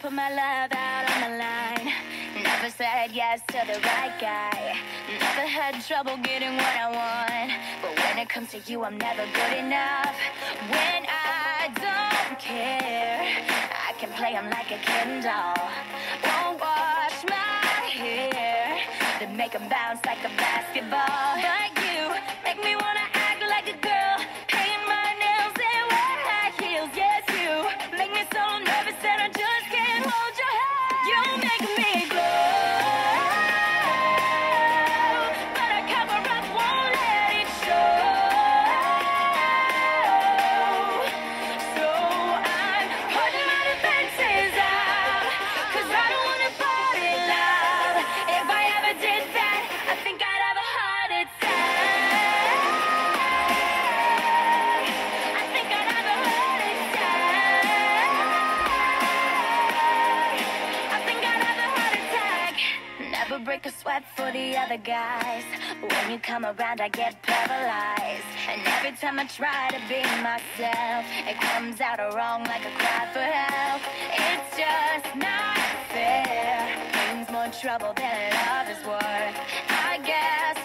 put my love out on the line. Never said yes to the right guy. Never had trouble getting what I want. But when it comes to you, I'm never good enough. When I don't care, I can play play 'em like a Ken doll. Won't wash my hair, then make 'em bounce like a basketball. But you make me wanna break a sweat for the other guys. When you come around, I get paralyzed. And every time I try to be myself, it comes out wrong like a cry for help. It's just not fair. Brings more trouble than love is worth. I guess